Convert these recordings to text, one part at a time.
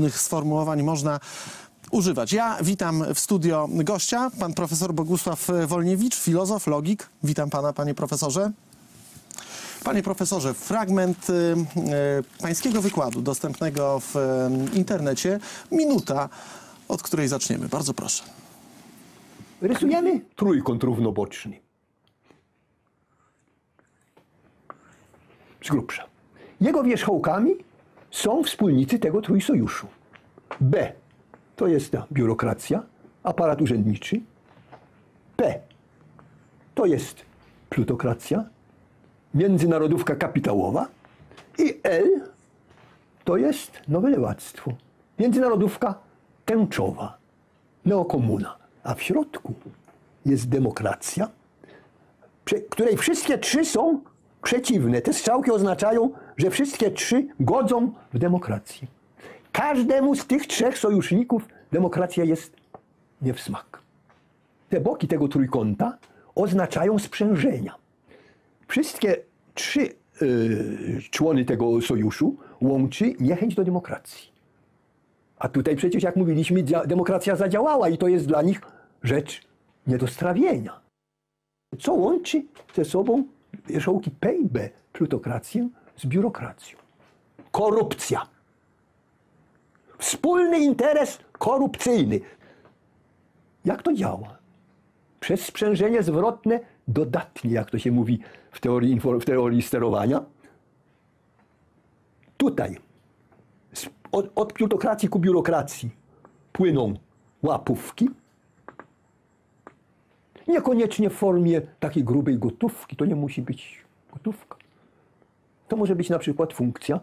różnych sformułowań można używać. Ja witam w studio gościa, pan profesor Bogusław Wolniewicz, filozof, logik. Witam pana, panie profesorze. Panie profesorze, fragment y, y, pańskiego wykładu dostępnego w y, internecie. Minuta, od której zaczniemy. Bardzo proszę. Rysujemy trójkąt równoboczny. Z grubsza. Jego wierzchołkami są wspólnicy tego trójsojuszu. B to jest ta biurokracja, aparat urzędniczy. P to jest plutokracja, międzynarodówka kapitałowa. I L to jest nowe lewactwo, międzynarodówka tęczowa, neokomuna. A w środku jest demokracja, której wszystkie trzy są przeciwne. Te strzałki oznaczają, że wszystkie trzy godzą w demokrację. Każdemu z tych trzech sojuszników demokracja jest nie w smak. Te boki tego trójkąta oznaczają sprzężenia. Wszystkie trzy yy, człony tego sojuszu łączy niechęć do demokracji. A tutaj przecież, jak mówiliśmy, demokracja zadziałała i to jest dla nich rzecz nie do strawienia. Co łączy ze sobą wierzchołki P i B, plutokrację z biurokracją? Korupcja. Wspólny interes korupcyjny. Jak to działa? Przez sprzężenie zwrotne dodatnie, jak to się mówi w teorii, w teorii sterowania. Tutaj od, od plutokracji ku biurokracji płyną łapówki. Niekoniecznie w formie takiej grubej gotówki. To nie musi być gotówka. To może być na przykład funkcja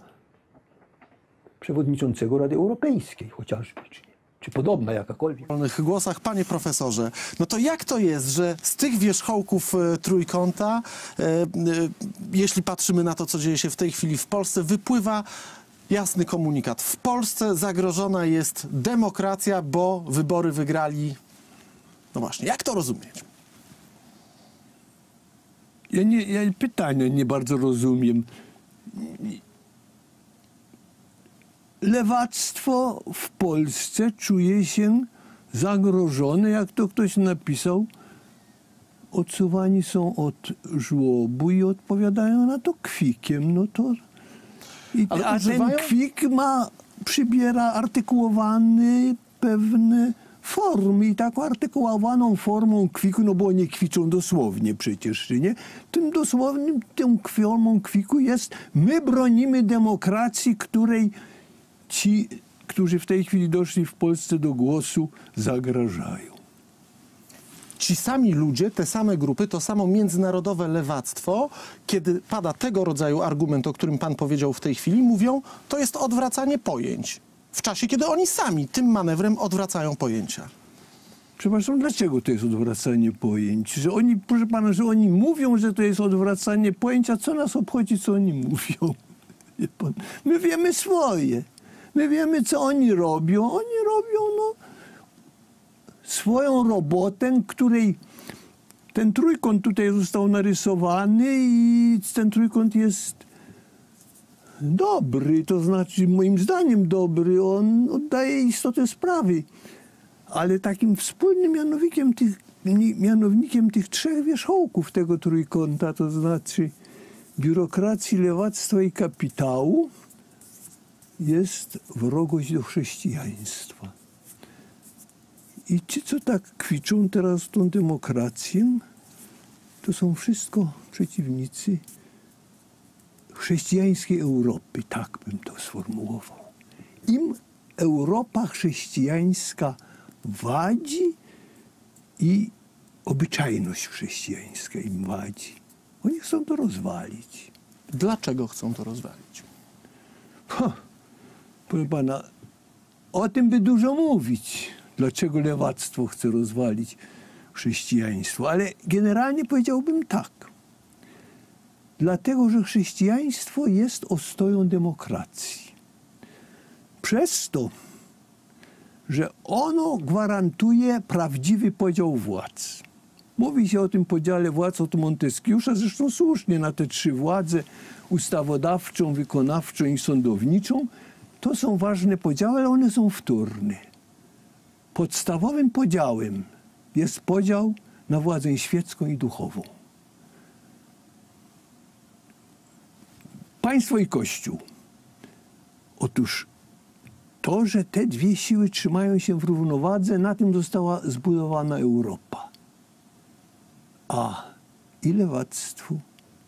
przewodniczącego Rady Europejskiej chociażby, czy, czy podobna jakakolwiek. W głosach, panie profesorze, no to jak to jest, że z tych wierzchołków e, trójkąta, e, e, jeśli patrzymy na to, co dzieje się w tej chwili w Polsce, wypływa jasny komunikat. W Polsce zagrożona jest demokracja, bo wybory wygrali. No właśnie, jak to rozumieć? Ja, nie, ja pytania nie bardzo rozumiem. Lewactwo w Polsce czuje się zagrożone, jak to ktoś napisał. Odsuwani są od żłobu i odpowiadają na to kwikiem. No to... I, Ale a używają- ten kwik ma, przybiera artykułowany pewne formy i taką artykułowaną formą kwiku, no bo oni kwiczą dosłownie przecież, czy nie? Tym dosłownym, tą formą kwiku jest my bronimy demokracji, której ci, którzy w tej chwili doszli w Polsce do głosu, zagrażają. Ci sami ludzie, te same grupy, to samo międzynarodowe lewactwo, kiedy pada tego rodzaju argument, o którym pan powiedział w tej chwili, mówią, to jest odwracanie pojęć. W czasie, kiedy oni sami tym manewrem odwracają pojęcia. Przepraszam, dlaczego to jest odwracanie pojęć? Że oni, proszę pana, że oni mówią, że to jest odwracanie pojęć, a co nas obchodzi, co oni mówią? My wiemy swoje. My wiemy, co oni robią. Oni robią, no, swoją robotę, której ten trójkąt tutaj został narysowany i ten trójkąt jest dobry, to znaczy moim zdaniem dobry. On oddaje istotę sprawy ale takim wspólnym mianownikiem tych, ni- mianownikiem tych trzech wierzchołków tego trójkąta, to znaczy biurokracji, lewactwa i kapitału, jest wrogość do chrześcijaństwa. I ci, co tak kwiczą teraz tą demokrację, to są wszystko przeciwnicy chrześcijańskiej Europy, tak bym to sformułował. Im Europa chrześcijańska wadzi i obyczajność chrześcijańska im wadzi. Oni chcą to rozwalić. Dlaczego chcą to rozwalić? Ha, proszę pana, o tym by dużo mówić. Dlaczego lewactwo chce rozwalić chrześcijaństwo? Ale generalnie powiedziałbym tak. Dlatego, że chrześcijaństwo jest ostoją demokracji. Przez to, że ono gwarantuje prawdziwy podział władz. Mówi się o tym podziale władz od Monteskiusza, zresztą słusznie, na te trzy władze ustawodawczą, wykonawczą i sądowniczą. To są ważne podziały, ale one są wtórne. Podstawowym podziałem jest podział na władzę świecką i duchową. Państwo i Kościół. Otóż to, że te dwie siły trzymają się w równowadze, na tym została zbudowana Europa. A i lewactwu,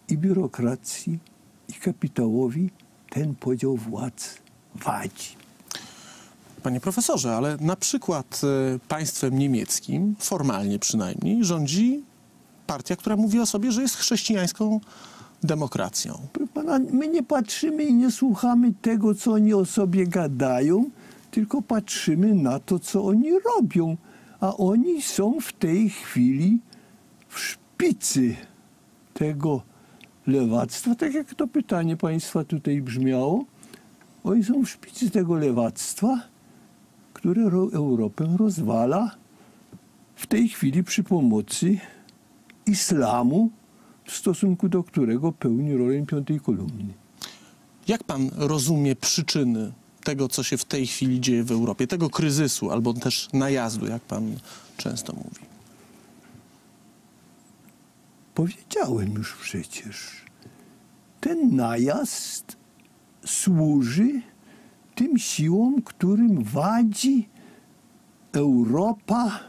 i biurokracji, i kapitałowi ten podział władz wadzi. Panie profesorze, ale na przykład e, państwem niemieckim, formalnie przynajmniej, rządzi partia, która mówi o sobie, że jest chrześcijańską demokracją. My nie patrzymy i nie słuchamy tego, co oni o sobie gadają, tylko patrzymy na to, co oni robią. A oni są w tej chwili w szpicy tego lewactwa, tak jak to pytanie państwa tutaj brzmiało. Oni są w szpicy tego lewactwa, które ro- Europę rozwala w tej chwili przy pomocy islamu, w stosunku do którego pełni rolę piątej kolumny. Jak pan rozumie przyczyny tego, co się w tej chwili dzieje w Europie, tego kryzysu albo też najazdu, jak pan często mówi? Powiedziałem już przecież. Ten najazd służy tym siłom, którym wadzi Europa,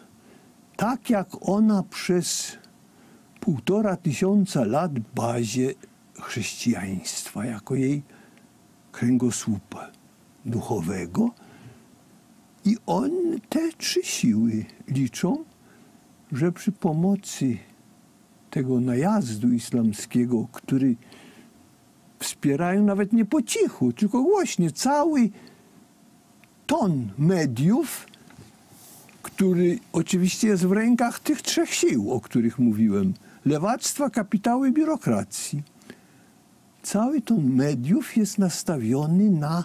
tak jak ona przez półtora tysiąca lat bazie chrześcijaństwa, jako jej kręgosłupa duchowego. I on, te trzy siły liczą, że przy pomocy tego najazdu islamskiego, który wspierają nawet nie po cichu, tylko głośnie cały ton mediów, który oczywiście jest w rękach tych trzech sił, o których mówiłem: lewactwa, kapitału i biurokracji. Cały ton mediów jest nastawiony na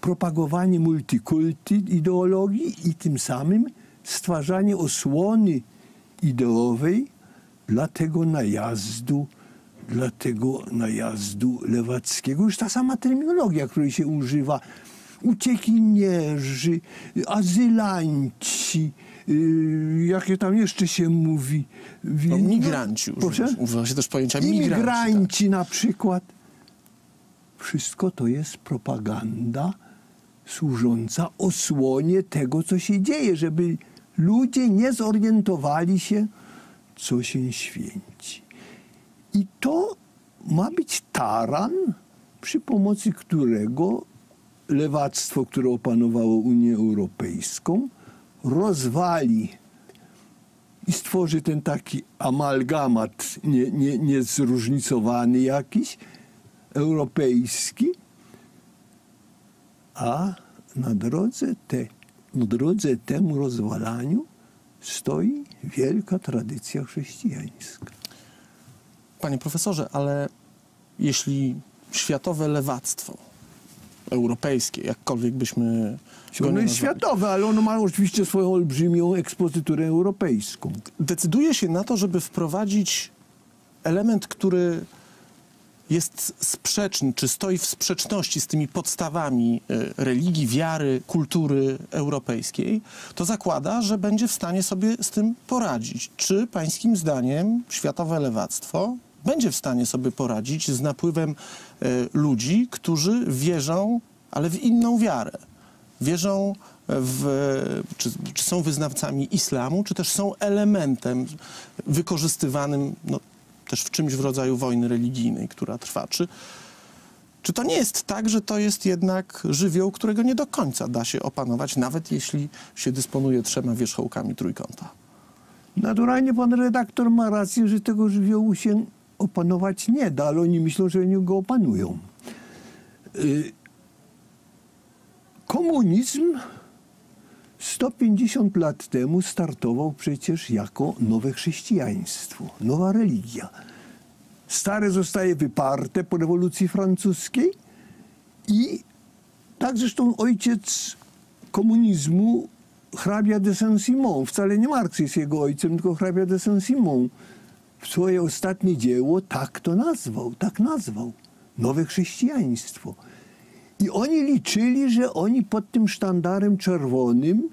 propagowanie multikulti ideologii i tym samym stwarzanie osłony ideowej dla tego najazdu, dla tego najazdu lewackiego. Już ta sama terminologia, której się używa, uciekinierzy, azylanci, jakie tam jeszcze się mówi. No, migranci, Proszę? używa, się też pojęcia migranci. tak. Imigranci na przykład. Wszystko to jest propaganda służąca osłonie tego, co się dzieje, żeby ludzie nie zorientowali się, co się święci. I to ma być taran, przy pomocy którego lewactwo, które opanowało Unię Europejską, rozwali i stworzy ten taki amalgamat nie, nie, niezróżnicowany jakiś, europejski, a na drodze, te, na drodze temu rozwalaniu stoi wielka tradycja chrześcijańska. Panie profesorze, ale jeśli światowe lewactwo europejskie, jakkolwiek byśmy Ono jest nazwali, światowe, ale ono ma oczywiście swoją olbrzymią ekspozyturę europejską. decyduje się na to, żeby wprowadzić element, który jest sprzeczny, czy stoi w sprzeczności z tymi podstawami y, religii, wiary, kultury europejskiej, to zakłada, że będzie w stanie sobie z tym poradzić. Czy pańskim zdaniem światowe lewactwo będzie w stanie sobie poradzić z napływem y, ludzi, którzy wierzą, ale w inną wiarę? Wierzą w, czy, czy są wyznawcami islamu, czy też są elementem wykorzystywanym no, też w czymś w rodzaju wojny religijnej, która trwa. Czy, czy to nie jest tak, że to jest jednak żywioł, którego nie do końca da się opanować, nawet jeśli się dysponuje trzema wierzchołkami trójkąta? Naturalnie pan redaktor ma rację, że tego żywiołu się opanować nie da, ale oni myślą, że oni go opanują. Y, Komunizm 150 lat temu startował przecież jako nowe chrześcijaństwo, nowa religia. Stare zostaje wyparte po rewolucji francuskiej i tak zresztą ojciec komunizmu, hrabia de Saint-Simon, wcale nie Marks jest jego ojcem, tylko hrabia de Saint-Simon, swoje ostatnie dzieło tak to nazwał, tak nazwał. Nowe chrześcijaństwo. I oni liczyli, że oni pod tym sztandarem czerwonym,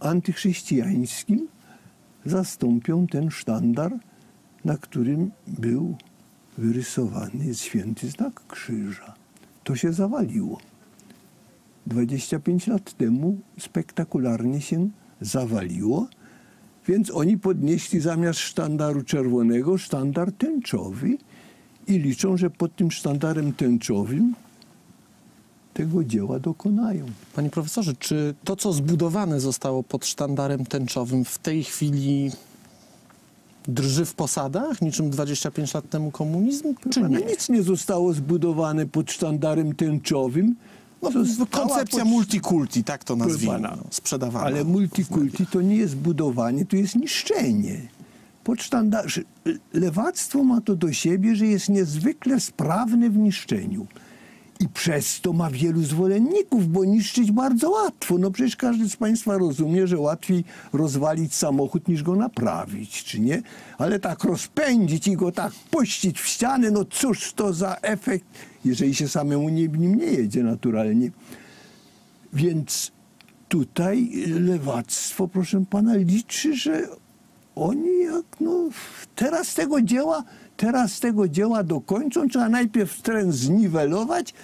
antychrześcijańskim, zastąpią ten sztandar, na którym był wyrysowany święty znak krzyża. To się zawaliło. 25 lat temu spektakularnie się zawaliło, więc oni podnieśli zamiast sztandaru czerwonego sztandar tęczowy i liczą, że pod tym sztandarem tęczowym tego dzieła dokonają. Panie profesorze, czy to, co zbudowane zostało pod sztandarem tęczowym, w tej chwili drży w posadach, niczym 25 lat temu komunizm, czy nie? Nic nie zostało zbudowane pod sztandarem tęczowym. No, koncepcja multikulti, tak to nazwijmy, pana, no, sprzedawana. Ale multikulti to nie jest budowanie, to jest niszczenie. Pod sztandar... że- Lewactwo ma to do siebie, że jest niezwykle sprawne w niszczeniu. I przez to ma wielu zwolenników, bo niszczyć bardzo łatwo. No przecież każdy z Państwa rozumie, że łatwiej rozwalić samochód niż go naprawić, czy nie? Ale tak rozpędzić i go tak puścić w ścianę, no cóż to za efekt, jeżeli się samemu nie, nim nie jedzie naturalnie. Więc tutaj lewactwo, proszę pana, liczy, że oni jak no, teraz tego dzieła, teraz tego dzieła dokończą, trzeba najpierw teren zniwelować,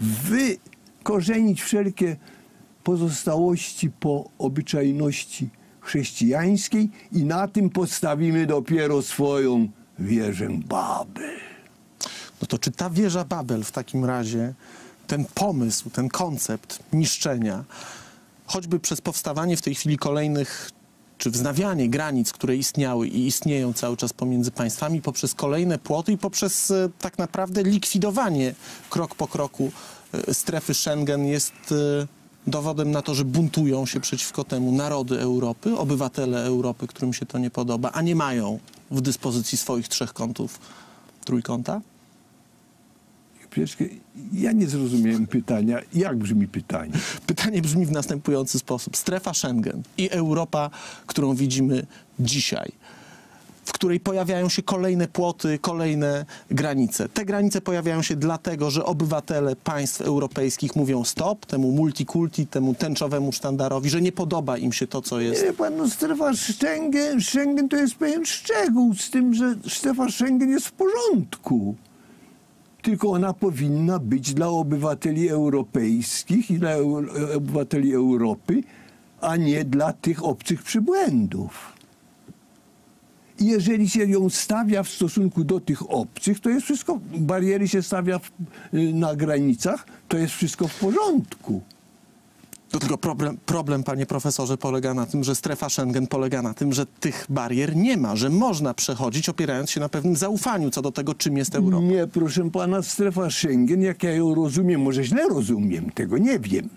wykorzenić wszelkie pozostałości po obyczajności chrześcijańskiej i na tym postawimy dopiero swoją wieżę Babel. No to czy ta wieża Babel w takim razie, ten pomysł, ten koncept niszczenia, choćby przez powstawanie w tej chwili kolejnych, czy wznawianie granic, które istniały i istnieją cały czas pomiędzy państwami, poprzez kolejne płoty i poprzez e, tak naprawdę likwidowanie krok po kroku e, strefy Schengen jest e, dowodem na to, że buntują się przeciwko temu narody Europy, obywatele Europy, którym się to nie podoba, a nie mają w dyspozycji swoich trzech kątów trójkąta? Ja nie zrozumiałem pytania. Jak brzmi pytanie? Pytanie brzmi w następujący sposób. Strefa Schengen i Europa, którą widzimy dzisiaj, w której pojawiają się kolejne płoty, kolejne granice. Te granice pojawiają się dlatego, że obywatele państw europejskich mówią stop temu multikulti, temu tęczowemu sztandarowi, że nie podoba im się to, co jest. Nie, pan, no strefa Schengen, Schengen to jest pewien szczegół z tym, że strefa Schengen jest w porządku. Tylko ona powinna być dla obywateli europejskich i dla obywateli Europy, a nie dla tych obcych przybłędów. I jeżeli się ją stawia w stosunku do tych obcych, to jest wszystko, bariery się stawia w, y, na granicach, to jest wszystko w porządku. To tylko problem, problem, panie profesorze, polega na tym, że strefa Schengen polega na tym, że tych barier nie ma, że można przechodzić opierając się na pewnym zaufaniu co do tego, czym jest Europa. Nie, proszę pana, strefa Schengen, jak ja ją rozumiem, może źle rozumiem, tego nie wiem,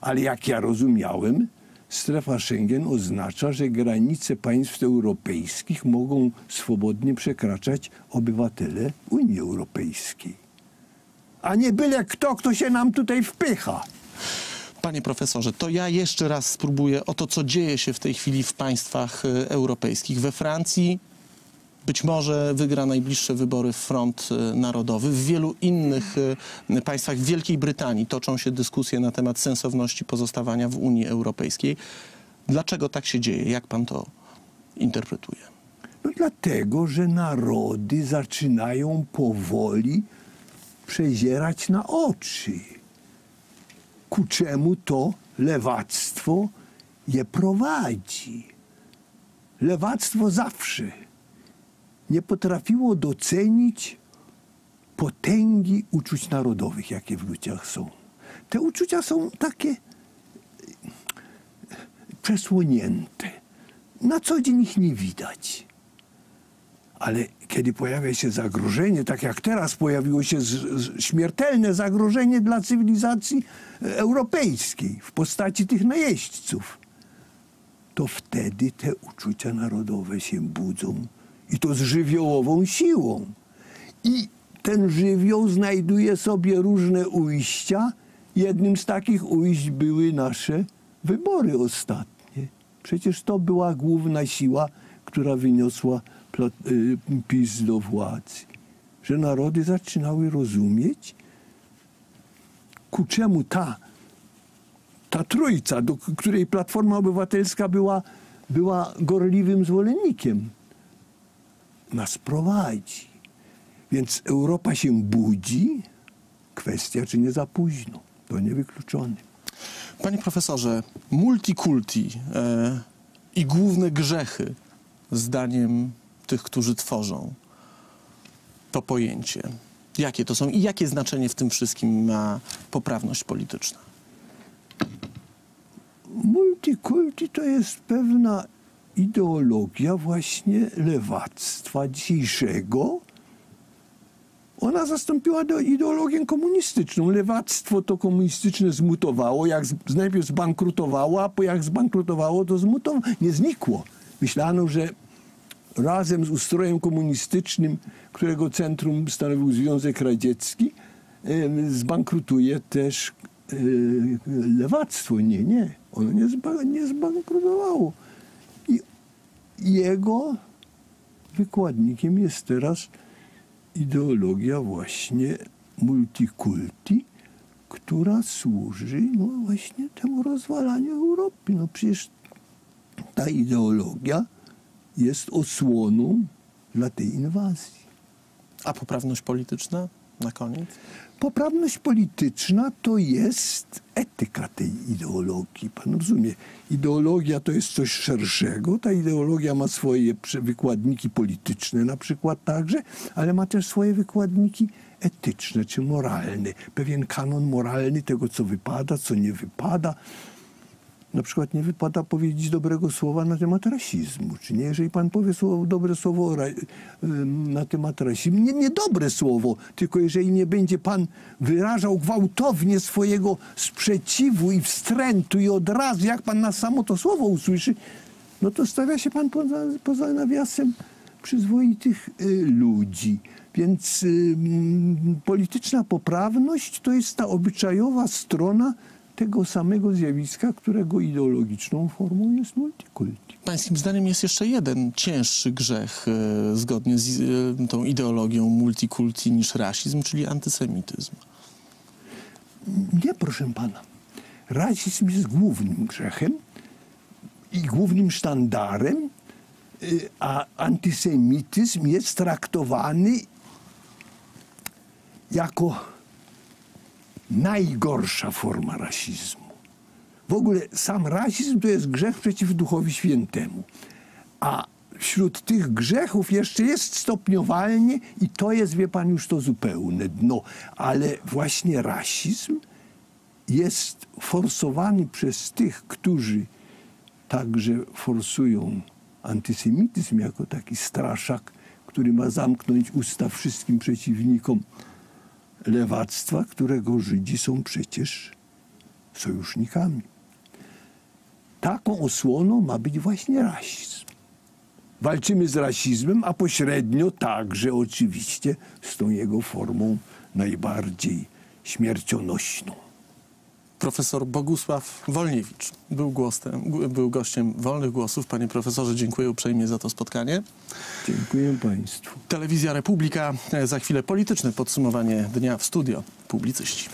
ale jak ja rozumiałem, strefa Schengen oznacza, że granice państw europejskich mogą swobodnie przekraczać obywatele Unii Europejskiej. A nie byle kto, kto się nam tutaj wpycha. Panie profesorze, to ja jeszcze raz spróbuję o to, co dzieje się w tej chwili w państwach e, europejskich. We Francji być może wygra najbliższe wybory Front e, Narodowy. W wielu innych e, państwach, w Wielkiej Brytanii toczą się dyskusje na temat sensowności pozostawania w Unii Europejskiej. Dlaczego tak się dzieje? Jak pan to interpretuje? No dlatego, że narody zaczynają powoli przezierać na oczy. Ku czemu to lewactwo je prowadzi? Lewactwo zawsze nie potrafiło docenić potęgi uczuć narodowych, jakie w ludziach są. Te uczucia są takie przesłonięte. Na co dzień ich nie widać. Ale kiedy pojawia się zagrożenie, tak jak teraz pojawiło się z, z, śmiertelne zagrożenie dla cywilizacji e, europejskiej w postaci tych najeźdźców, to wtedy te uczucia narodowe się budzą i to z żywiołową siłą. I ten żywioł znajduje sobie różne ujścia. Jednym z takich ujść były nasze wybory ostatnie. Przecież to była główna siła, która wyniosła PiS do władzy. Że narody zaczynały rozumieć, ku czemu ta, ta trójca, do której Platforma Obywatelska była, była gorliwym zwolennikiem, nas prowadzi. Więc Europa się budzi. Kwestia, czy nie za późno. To niewykluczone. Panie profesorze, multikulti e, i główne grzechy, zdaniem tych, którzy tworzą to pojęcie, jakie to są i jakie znaczenie w tym wszystkim ma poprawność polityczna? Multikulti to jest pewna ideologia właśnie lewactwa dzisiejszego. Ona zastąpiła ideologię komunistyczną. Lewactwo to komunistyczne zmutowało, jak z, najpierw zbankrutowało, a po jak zbankrutowało, to zmutowało. Nie znikło. Myślano, że razem z ustrojem komunistycznym, którego centrum stanowił Związek Radziecki, zbankrutuje też e, lewactwo. Nie, nie. Ono nie, zba, nie zbankrutowało. I jego wykładnikiem jest teraz ideologia właśnie multikulti, która służy no właśnie temu rozwalaniu Europy. No przecież ta ideologia jest osłoną dla tej inwazji. A poprawność polityczna na koniec? Poprawność polityczna to jest etyka tej ideologii. Pan rozumie, ideologia to jest coś szerszego. Ta ideologia ma swoje wykładniki polityczne na przykład także, ale ma też swoje wykładniki etyczne czy moralne. Pewien kanon moralny tego, co wypada, co nie wypada. Na przykład nie wypada powiedzieć dobrego słowa na temat rasizmu. Czy nie? Jeżeli pan powie słowo, dobre słowo ym, na temat rasizmu, nie, nie dobre słowo, tylko jeżeli nie będzie pan wyrażał gwałtownie swojego sprzeciwu i wstrętu i od razu, jak pan na samo to słowo usłyszy, no to stawia się pan poza, poza nawiasem przyzwoitych y, ludzi. Więc y, polityczna poprawność to jest ta obyczajowa strona tego samego zjawiska, którego ideologiczną formą jest multikulti. Pańskim zdaniem jest jeszcze jeden cięższy grzech e, zgodnie z e, tą ideologią multikulti niż rasizm, czyli antysemityzm. Nie, proszę pana. Rasizm jest głównym grzechem i głównym sztandarem, y, a antysemityzm jest traktowany jako najgorsza forma rasizmu. W ogóle sam rasizm to jest grzech przeciw Duchowi Świętemu. A wśród tych grzechów jeszcze jest stopniowalnie i to jest, wie pan, już to zupełne dno. Ale właśnie rasizm jest forsowany przez tych, którzy także forsują antysemityzm jako taki straszak, który ma zamknąć usta wszystkim przeciwnikom lewactwa, którego Żydzi są przecież sojusznikami. Taką osłoną ma być właśnie rasizm. Walczymy z rasizmem, a pośrednio także oczywiście z tą jego formą najbardziej śmiercionośną. Profesor Bogusław Wolniewicz był, głosem, był gościem Wolnych Głosów. Panie profesorze, dziękuję uprzejmie za to spotkanie. Dziękuję Państwu. Telewizja Republika, e, za chwilę polityczne podsumowanie dnia w studio. Publicyści.